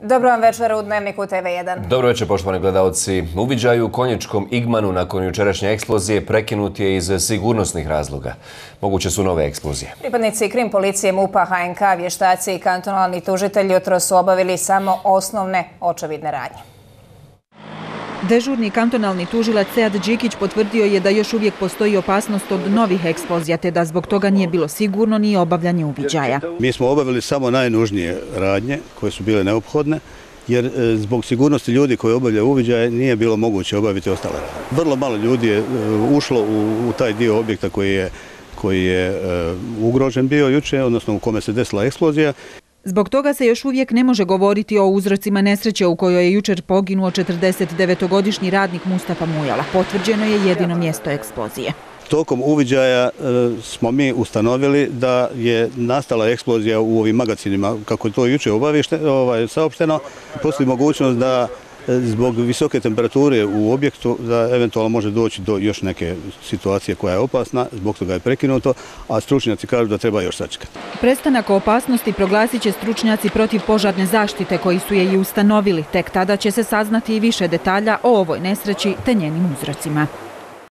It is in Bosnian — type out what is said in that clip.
Dobro vam večer u Dnevniku TV1. Dobro večer, poštovani gledalci. Uviđaju u konjičkom Igmanu nakon jučerašnje eksplozije prekinut je iz sigurnosnih razloga. Moguće su nove eksplozije. Pripadnici Krim policije MUPA, HNK, vještaci i kantonalni tužitelji otro su obavili samo osnovne očevidne radnje. Dežurni kantonalni tužilac Sead Đikić potvrdio je da još uvijek postoji opasnost od novih eksplozija, te da zbog toga nije bilo sigurno ni obavljanje uviđaja. Mi smo obavili samo najnužnije radnje koje su bile neophodne, jer e, zbog sigurnosti ljudi koji obavljaju uviđaje nije bilo moguće obaviti ostale radnje. Vrlo malo ljudi je e, ušlo u taj dio objekta koji je koji je e, ugrožen bio juče, odnosno u kome se desila eksplozija. Zbog toga se još uvijek ne može govoriti o uzrocima nesreće u kojoj je jučer poginuo 49-godišnji radnik Mustafa Mujala. Potvrđeno je jedino mjesto eksplozije. Tokom uviđaja e, smo mi ustanovili da je nastala eksplozija u ovim magacinima, kako je to juče ovaj, saopšteno. Postoji mogućnost da zbog visoke temperature u objektu da eventualno može doći do još neke situacije koja je opasna, zbog toga je prekinuto, a stručnjaci kažu da treba još sačekati. Prestanak opasnosti proglasit će stručnjaci protiv požarne zaštite koji su je i ustanovili. Tek tada će se saznati i više detalja o ovoj nesreći te njenim uzracima.